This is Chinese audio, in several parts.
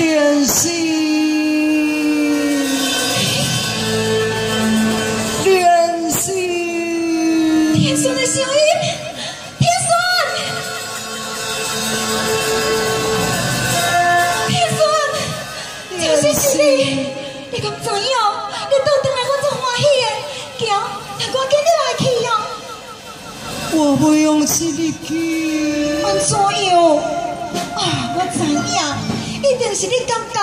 莲心，莲心，天孙的声音，天孙，天孙，就是是你，你讲怎样？你倒转来，我真欢喜的。行，那赶紧你来去呀。我不用是你去，安怎样？啊，我知影，一定是你感觉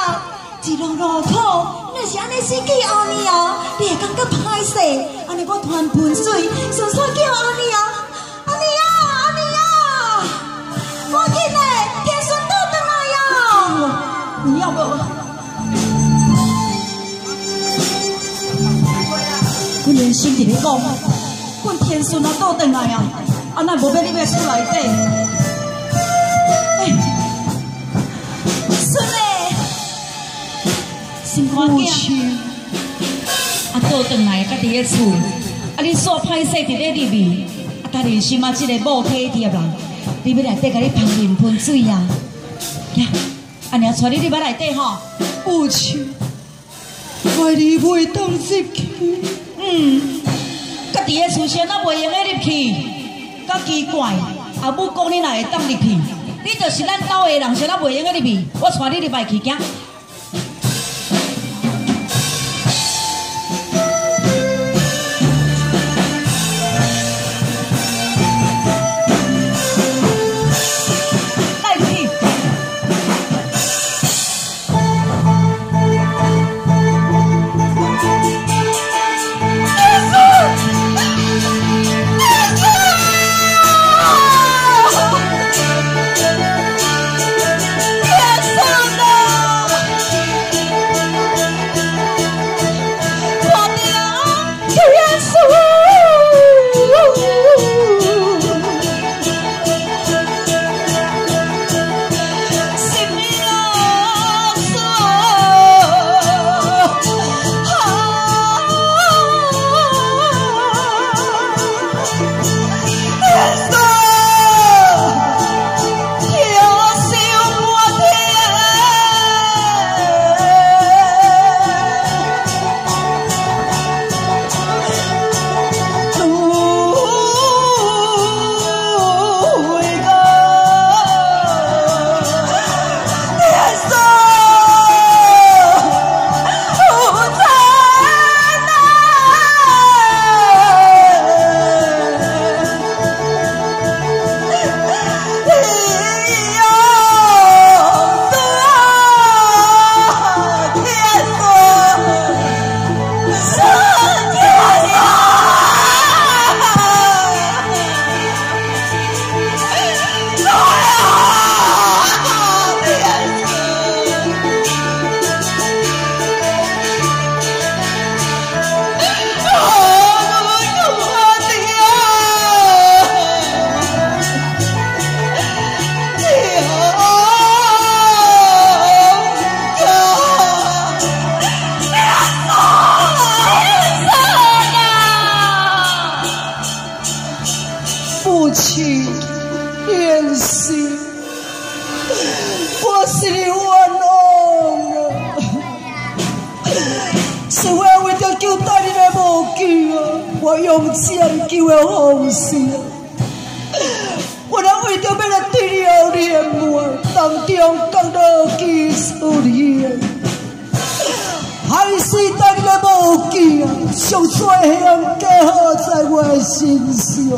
一路路苦，若是安尼死去后呢啊，你会感觉歹势，安尼我突然喷水，顺续叫阿尼啊，阿尼啊，阿尼啊，赶紧的，天顺倒转来呀！你要不？阮连心伫咧讲，阮天孙啊倒转来啊，啊那无要你要厝内底。母囝，啊倒转来啊，伫咧厝，啊你煞歹势伫咧入面，啊家己心啊，即个某体贴啦，你要内底甲你喷面喷水啊，呀，安尼啊，带你入来内底吼，母亲，我你袂当入去，嗯，家己的厝先啊袂用得入去，较奇怪。阿母讲你若会当入去，你就是咱兜的人，先啊袂用得入去。我带你入来去，行。Oh. 母亲，莲心，我是你冤枉啊！是我为着救带你的无救啊，我用抢救的方式，我若为着要来对你有怜悯，当中讲到基础你的。还是当你的无救啊，上最香加好在我的身上。